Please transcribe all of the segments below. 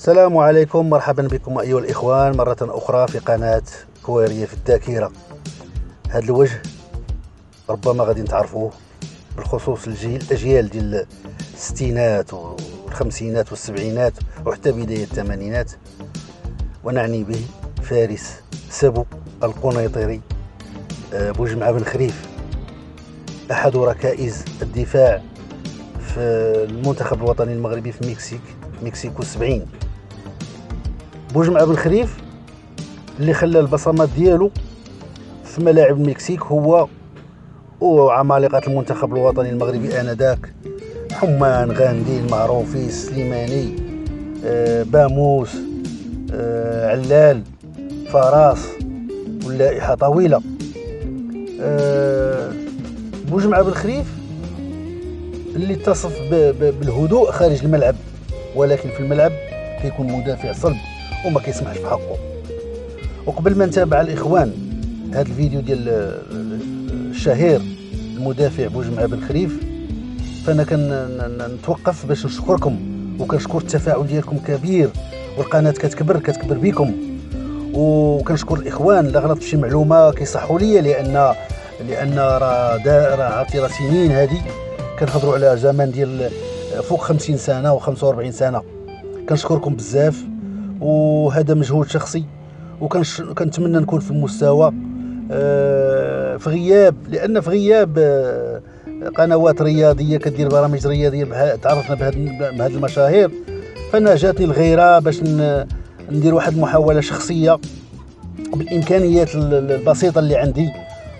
السلام عليكم مرحبا بكم أيها الإخوان مرة أخرى في قناة كوارية في الذاكرة. هذا الوجه ربما غادي تعرفوه بالخصوص الجيل الأجيال ديال الستينات والخمسينات والسبعينات وحتى بداية الثمانينات. ونعني به فارس سبو القنيطري آه، بوجمعة بن خريف. أحد ركائز الدفاع في المنتخب الوطني المغربي في مكسيك مكسيكو 70 بوجمع بن خريف اللي خلى البصمات ديالو في ملاعب المكسيك هو وعمالقة المنتخب الوطني المغربي آنذاك حمان غاندي المعروفي سليماني آه باموس آه علال فراس واللائحة طويلة. آه بوجمع بن خريف اللي اتصف بالهدوء خارج الملعب ولكن في الملعب كيكون مدافع صلب. وما كيسمحش بحقه. وقبل ما نتابع الإخوان هذا الفيديو ديال الشهير المدافع بوجمعه بن خريف فأنا كنتوقف باش نشكركم وكنشكر التفاعل ديالكم كبير والقناة كتكبر كتكبر بكم. وكنشكر الإخوان اللي غلط في شي معلومة كيصحوا لي لأن لأن راه عرفتي راه سنين هذه كنهضروا على زمان ديال فوق 50 سنة و45 سنة. كنشكركم بزاف. وهذا مجهود شخصي. وكنتمنى نكون في المستوى آه، في غياب. لأن في غياب آه، قنوات رياضية كدير برامج رياضية تعرفنا بهذه المشاهير فأنا جاتني الغيرة باش ندير واحد المحاولة شخصية بالإمكانيات البسيطة اللي عندي.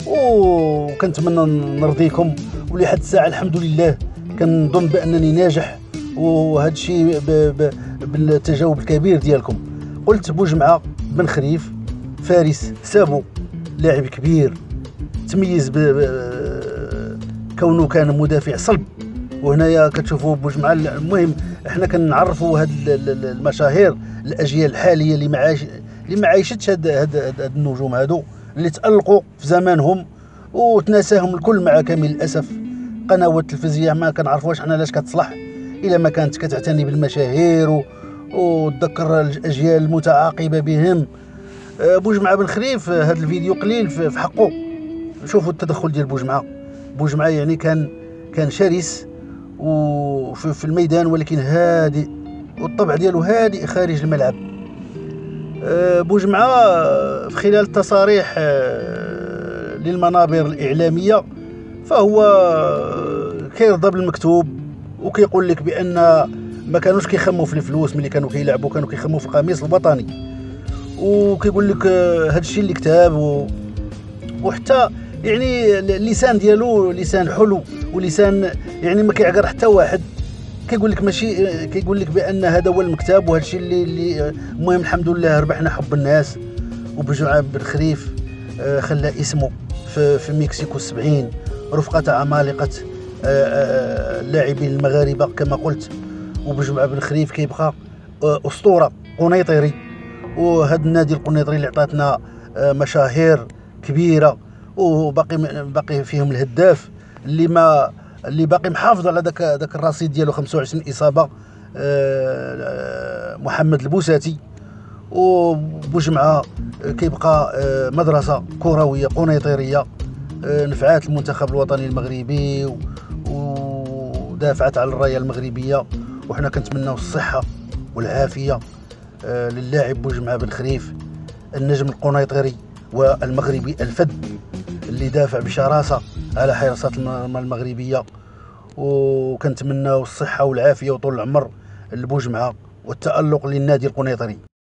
وكنتمنى نرضيكم. ولحد الساعة الحمد لله كنظن بأنني ناجح. وهذا الشيء بالتجاوب الكبير ديالكم. قلت بوجمعة بن خريف فارس سابو لاعب كبير تميز كونه كان مدافع صلب. وهنايا كتشوفوا بوجمعة المهم إحنا كنعرفوا هاد المشاهير الأجيال الحالية اللي ما اللي ما عايشتش هاد, هاد, هاد النجوم هادو اللي تألقوا في زمانهم وتناساهم الكل مع كامل الأسف. قنوات التلفزيون ما كنعرفوش حنا علاش كتصلح إلا ما كانت كتعتني بالمشاهير و... وتذكر الأجيال المتعاقبة بهم. أه، بوجمعه بن خريف هذا الفيديو قليل في حقه. شوفوا التدخل ديال بوجمعه بوجمعه يعني كان كان شرس وفي الميدان ولكن هادئ. والطبع ديالو هادئ خارج الملعب. أه، بوجمعه في خلال التصاريح أه، للمنابر الإعلامية فهو كيرضى بالمكتوب. وكيقول لك بأن ما كانوش كيخموا في الفلوس ملي كانوا كيلعبوا كانوا كيخموا في القميص الوطني. وكيقول لك هذا الشيء اللي كتاب و... وحتى يعني اللسان ديالو لسان حلو ولسان يعني ما كيعقر حتى واحد. كيقول لك ماشي كيقول لك بأن هذا هو المكتب وهذا الشيء اللي اللي المهم الحمد لله ربحنا حب الناس وبجوع بالخريف آه، خلى اسمه في, في مكسيكو 70 رفقة عمالقة آه، آه، اللاعبين المغاربة كما قلت. وبجمع بن خريف كيبقى آه، أسطورة قنيطري. وهذا النادي القنيطري اللي عطاتنا مشاهير كبيرة. وباقي باقي فيهم الهداف اللي ما اللي باقي محافظ على ذاك ذاك الرصيد ديالو 25 إصابة محمد البوساتي. وبوجمعه كيبقى مدرسة كروية قنيطرية آه، نفعات المنتخب الوطني المغربي ودافعت على الرايه المغربية. وحنا كنتمناو الصحة والعافية آه، للاعب بوجمعه بن خريف النجم القنيطري والمغربي الفد اللي دافع بشراسة على حراسات المغربية. وكنتمناو الصحة والعافية وطول العمر لبوجمعه والتألق للنادي القنيطري.